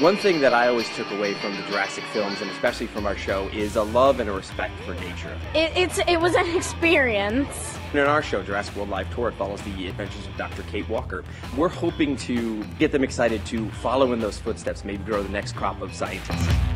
One thing that I always took away from the Jurassic films, and especially from our show, is a love and a respect for nature. It, it's it was an experience. In our show, Jurassic World Live Tour, it follows the adventures of Dr. Kate Walker. We're hoping to get them excited to follow in those footsteps, maybe grow the next crop of scientists.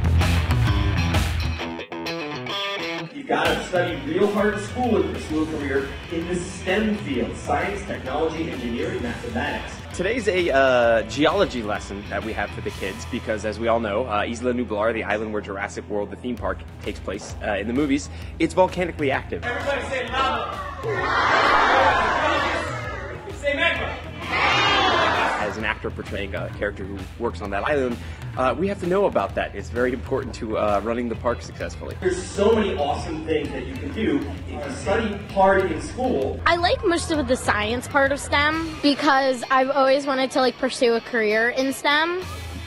You've got to study real hard in school and pursue a career in the STEM field science, technology, engineering, mathematics. Today's a uh, geology lesson that we have for the kids because, as we all know, uh, Isla Nublar, the island where Jurassic World, the theme park, takes place uh, in the movies, it's volcanically active. Everybody say lava. say magma. As an actor portraying a character who works on that island, uh, we have to know about that. It's very important to uh, running the park successfully. There's so many awesome things that you can do if you study hard in school. I like most of the science part of STEM because I've always wanted to like pursue a career in STEM.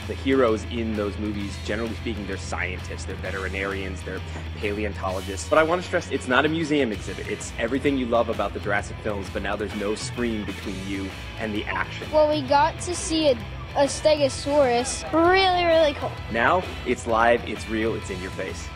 The heroes in those movies, generally speaking, they're scientists, they're veterinarians, they're paleontologists. But I want to stress it's not a museum exhibit. It's everything you love about the Jurassic films, but now there's no screen between you and the action. Well, we got to see a, a Stegosaurus. Really, really cool. Now it's live, it's real, it's in your face.